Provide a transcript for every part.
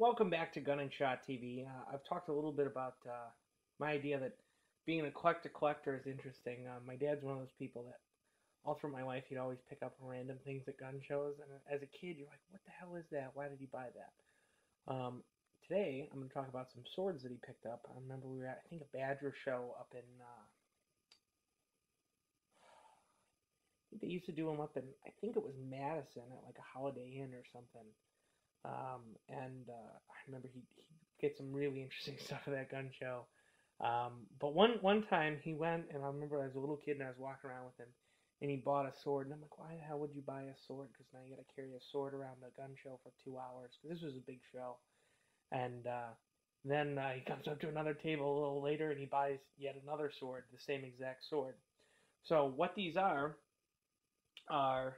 Welcome back to Gun and Shot TV. Uh, I've talked a little bit about uh, my idea that being an eclectic collector is interesting. Uh, my dad's one of those people that, all through my life, he'd always pick up random things at gun shows. And as a kid, you're like, what the hell is that? Why did he buy that? Um, today, I'm going to talk about some swords that he picked up. I remember we were at, I think, a Badger show up in. Uh, they used to do them up in, I think it was Madison at like a Holiday Inn or something. Um, and uh, I remember he he get some really interesting stuff at that gun show. Um, but one one time he went, and I remember as a little kid, and I was walking around with him, and he bought a sword, and I'm like, why the hell would you buy a sword? Because now you got to carry a sword around the gun show for two hours. This was a big show, and uh, then uh, he comes up to another table a little later, and he buys yet another sword, the same exact sword. So what these are are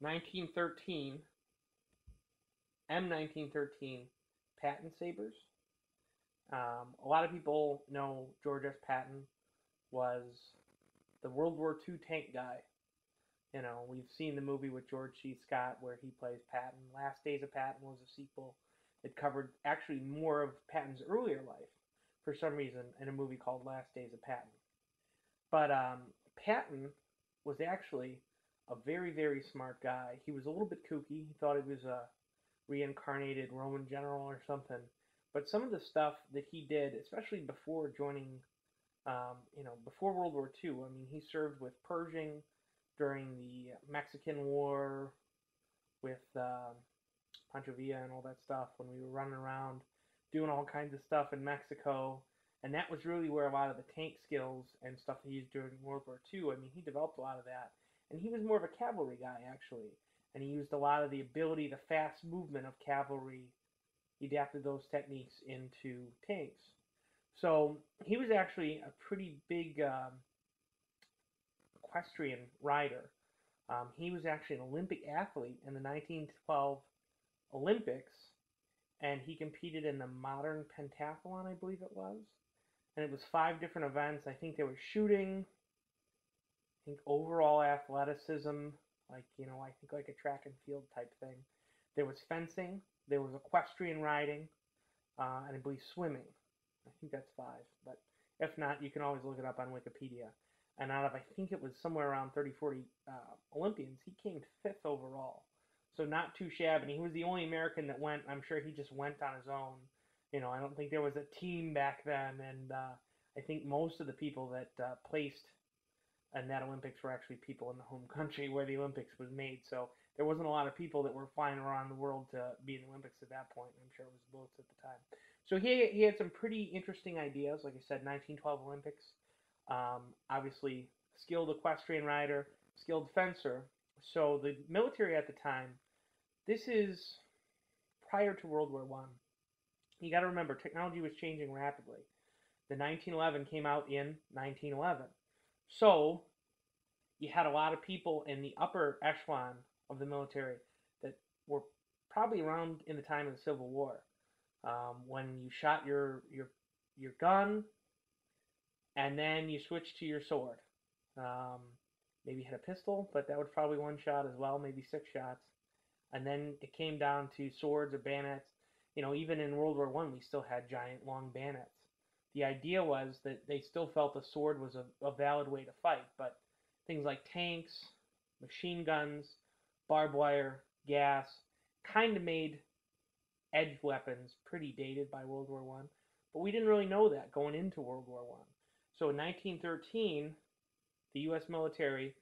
1913 M1913 Patton sabers. Um, a lot of people know George S. Patton was the World War II tank guy. You know, we've seen the movie with George C. Scott where he plays Patton. Last Days of Patton was a sequel. It covered actually more of Patton's earlier life for some reason in a movie called Last Days of Patton. But um, Patton was actually a very, very smart guy. He was a little bit kooky. He thought he was a reincarnated Roman general or something. But some of the stuff that he did, especially before joining, um, you know, before World War II, I mean, he served with Pershing during the Mexican War, with uh, Pancho Villa and all that stuff when we were running around doing all kinds of stuff in Mexico. And that was really where a lot of the tank skills and stuff he used during World War II, I mean, he developed a lot of that. And he was more of a cavalry guy, actually and he used a lot of the ability, the fast movement of cavalry. He adapted those techniques into tanks. So he was actually a pretty big um, equestrian rider. Um, he was actually an Olympic athlete in the 1912 Olympics, and he competed in the modern pentathlon, I believe it was. And it was five different events. I think there was shooting, I think overall athleticism, like you know I think like a track and field type thing. There was fencing, there was equestrian riding, uh, and I believe swimming. I think that's five, but if not, you can always look it up on Wikipedia. And out of I think it was somewhere around 30, 40 uh, Olympians, he came fifth overall. So not too shabby. He was the only American that went. I'm sure he just went on his own. You know, I don't think there was a team back then, and uh, I think most of the people that uh, placed and that Olympics were actually people in the home country where the Olympics was made. So there wasn't a lot of people that were flying around the world to be in the Olympics at that point. I'm sure it was boats at the time. So he he had some pretty interesting ideas. Like I said, 1912 Olympics. Um, obviously, skilled equestrian rider, skilled fencer. So the military at the time, this is prior to World War One. You got to remember, technology was changing rapidly. The 1911 came out in 1911. So you had a lot of people in the upper echelon of the military that were probably around in the time of the Civil War. Um, when you shot your your your gun, and then you switched to your sword. Um, maybe you had a pistol, but that was probably one shot as well, maybe six shots. And then it came down to swords or bayonets. You know, even in World War One, we still had giant long bayonets the idea was that they still felt the sword was a, a valid way to fight, but things like tanks, machine guns, barbed wire, gas, kind of made edge weapons pretty dated by World War One. But we didn't really know that going into World War One. So in 1913, the U.S. military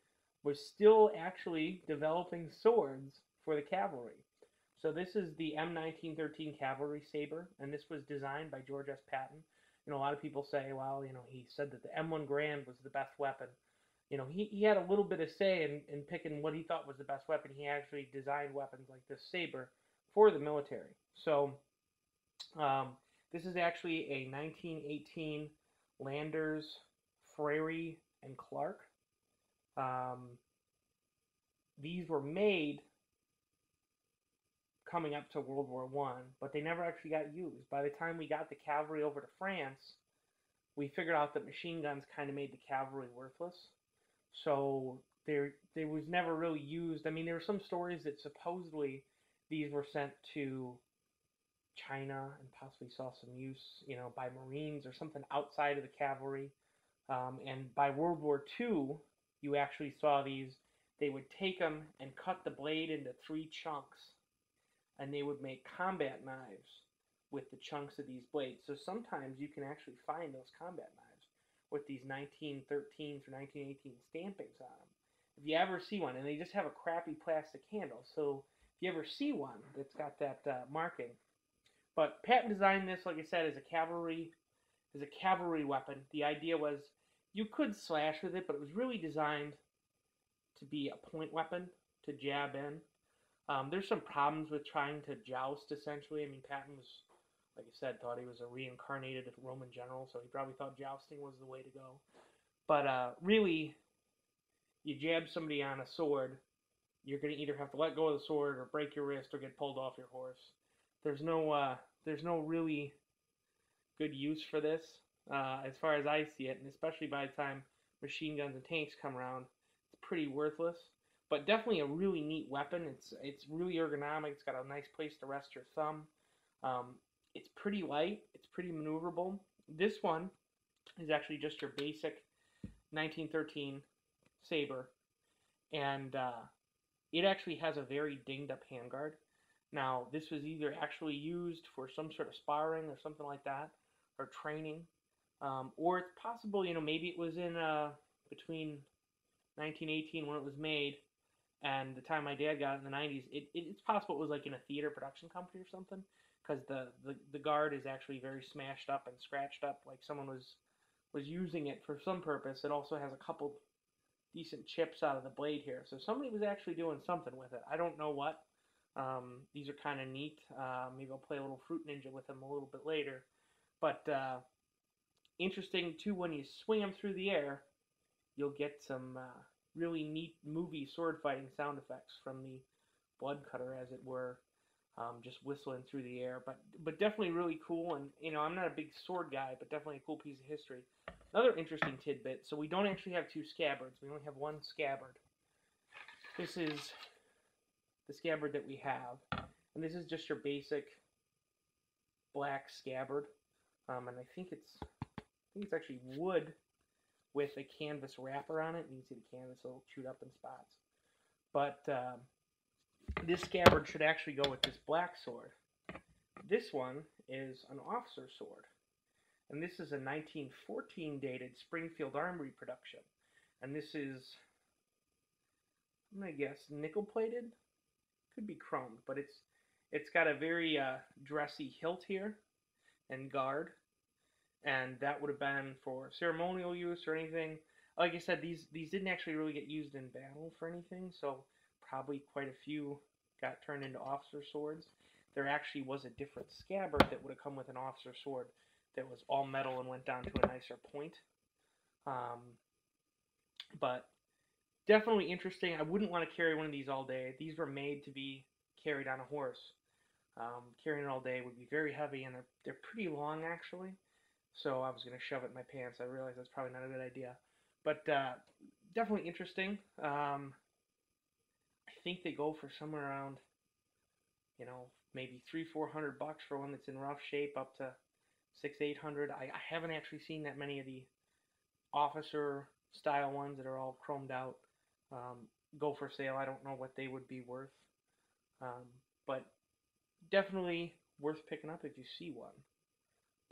was still actually developing swords for the cavalry. So this is the M1913 cavalry saber, and this was designed by George S. Patton you know, a lot of people say, well, you know, he said that the M1 Garand was the best weapon. You know, he, he had a little bit of say in, in picking what he thought was the best weapon. He actually designed weapons like this saber for the military. So, um, this is actually a 1918 Landers, Frary, and Clark. Um, these were made coming up to World War One, but they never actually got used. By the time we got the cavalry over to France, we figured out that machine guns kind of made the cavalry worthless. So there, there was never really used. I mean, there were some stories that supposedly these were sent to China and possibly saw some use, you know, by Marines or something outside of the cavalry. Um, and by World War II, you actually saw these. They would take them and cut the blade into three chunks, and they would make combat knives with the chunks of these blades. So sometimes you can actually find those combat knives with these 1913s or 1918 stampings on them. If you ever see one, and they just have a crappy plastic handle, so if you ever see one that's got that uh, marking, but Patton designed this, like I said, as a cavalry as a cavalry weapon. The idea was you could slash with it, but it was really designed to be a point weapon to jab in. Um, there's some problems with trying to joust, essentially. I mean, Patton was, like I said, thought he was a reincarnated Roman general, so he probably thought jousting was the way to go. But uh, really, you jab somebody on a sword, you're going to either have to let go of the sword or break your wrist or get pulled off your horse. There's no, uh, there's no really good use for this, uh, as far as I see it, and especially by the time machine guns and tanks come around, it's pretty worthless. But definitely a really neat weapon. It's it's really ergonomic. It's got a nice place to rest your thumb. Um, it's pretty light. It's pretty maneuverable. This one is actually just your basic 1913 saber, and uh, it actually has a very dinged up handguard. Now, this was either actually used for some sort of sparring or something like that, or training, um, or it's possible, you know, maybe it was in uh, between 1918 when it was made and the time my dad got it in the 90s. It, it, it's possible it was like in a theater production company or something, because the, the the guard is actually very smashed up and scratched up, like someone was was using it for some purpose. It also has a couple decent chips out of the blade here, so somebody was actually doing something with it. I don't know what. Um, these are kind of neat. Uh, maybe I'll play a little Fruit Ninja with them a little bit later. But uh, interesting too, when you swing them through the air, you'll get some uh, really neat movie sword fighting sound effects from the blood gutter, as it were, um, just whistling through the air. But but definitely really cool. And you know, I'm not a big sword guy, but definitely a cool piece of history. Another interesting tidbit. So we don't actually have two scabbards. We only have one scabbard. This is the scabbard that we have, and this is just your basic black scabbard. Um, and I think it's I think it's actually wood with a canvas wrapper on it. You can see the canvas a little chewed up in spots. But um, this scabbard should actually go with this black sword. This one is an officer sword. And this is a 1914 dated Springfield Armory production. And this is, I'm going to guess, nickel plated? Could be chromed, but it's it's got a very uh, dressy hilt here and guard, and that would have been for ceremonial use or anything. Like I said, these these didn't actually really get used in battle for anything, so probably quite a few got turned into officer swords. There actually was a different scabbard that would have come with an officer sword that was all metal and went down to a nicer point. Um, but definitely interesting. I wouldn't want to carry one of these all day. These were made to be carried on a horse. Um, carrying it all day would be very heavy, and they're they're pretty long actually. So I was gonna shove it in my pants. I realized that's probably not a good idea, but uh, definitely interesting. Um, I think they go for somewhere around, you know, maybe three four hundred bucks for one that's in rough shape, up to six eight hundred. I, I haven't actually seen that many of the officer style ones that are all chromed out um, go for sale. I don't know what they would be worth, um, but definitely worth picking up if you see one.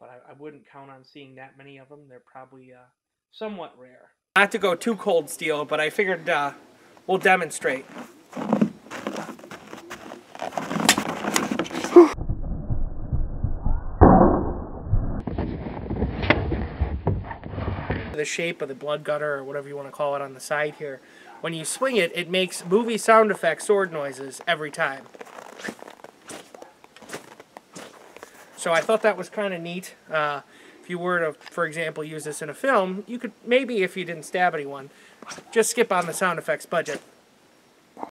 But I, I wouldn't count on seeing that many of them. They're probably uh, somewhat rare. Not to go too cold steel, but I figured uh, we'll demonstrate. the shape of the blood gutter or whatever you want to call it on the side here. When you swing it, it makes movie sound effect sword noises every time. So I thought that was kind of neat. Uh, if you were to, for example, use this in a film, you could maybe, if you didn't stab anyone, just skip on the sound effects budget.